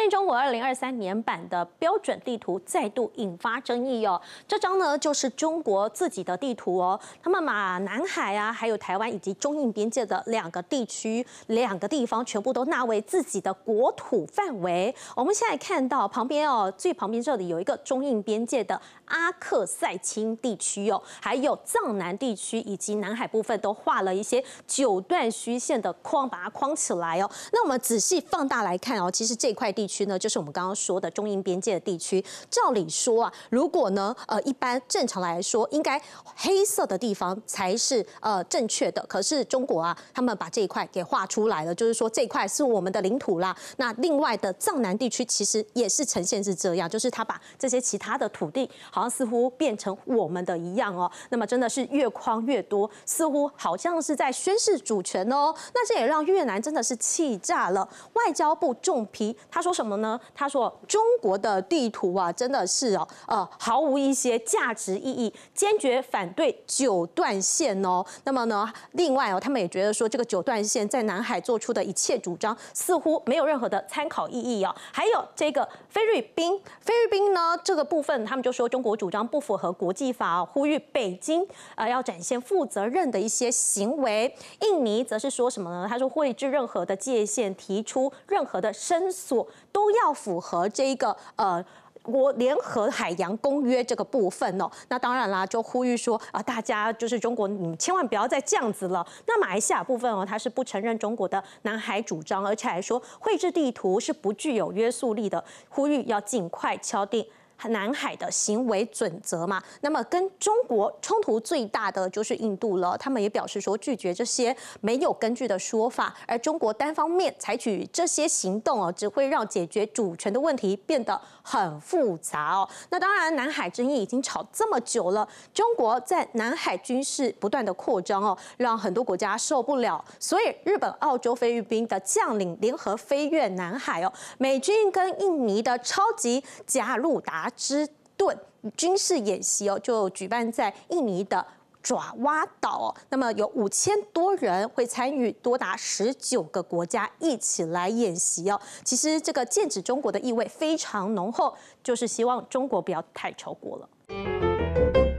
飞行中国二零二三年版的标准地图再度引发争议哦。这张呢就是中国自己的地图哦，他们把南海啊，还有台湾以及中印边界的两个地区、两个地方全部都纳为自己的国土范围。我们现在看到旁边哦，最旁边这里有一个中印边界的阿克塞钦地区哦，还有藏南地区以及南海部分都画了一些九段虚线的框，把它框起来哦。那我们仔细放大来看哦，其实这块地区呢，就是我们刚刚说的中印边界的地区。照理说啊，如果呢，呃，一般正常来说，应该黑色的地方才是呃正确的。可是中国啊，他们把这一块给画出来了，就是说这块是我们的领土啦。那另外的藏南地区其实也是呈现是这样，就是他把这些其他的土地好像似乎变成我们的一样哦。那么真的是越框越多，似乎好像是在宣示主权哦。那这也让越南真的是气炸了。外交部重批，他说什么呢？他说中国的地图啊，真的是哦，呃，毫无一些价值意义，坚决反对九段线哦。那么呢，另外哦，他们也觉得说这个九段线在南海做出的一切主张，似乎没有任何的参考意义哦。还有这个菲律宾，菲律宾呢这个部分，他们就说中国主张不符合国际法，呼吁北京呃要展现负责任的一些行为。印尼则是说什么呢？他说绘制任何的界限，提出任何的伸索，都要符合这个呃。国联合海洋公约这个部分哦，那当然啦，就呼吁说啊，大家就是中国，你千万不要再这样子了。那马来西亚部分哦，它是不承认中国的南海主张，而且还说绘制地图是不具有约束力的，呼吁要尽快敲定。南海的行为准则嘛，那么跟中国冲突最大的就是印度了。他们也表示说拒绝这些没有根据的说法，而中国单方面采取这些行动哦，只会让解决主权的问题变得很复杂哦。那当然，南海争议已经吵这么久了，中国在南海军事不断的扩张哦，让很多国家受不了。所以，日本、澳洲、菲律宾的将领联合飞越南海哦，美军跟印尼的超级加入达。之盾军事演习哦，就举办在印尼的爪哇岛。那么有五千多人会参与，多达十九个国家一起来演习哦。其实这个剑指中国的意味非常浓厚，就是希望中国不要太超过了。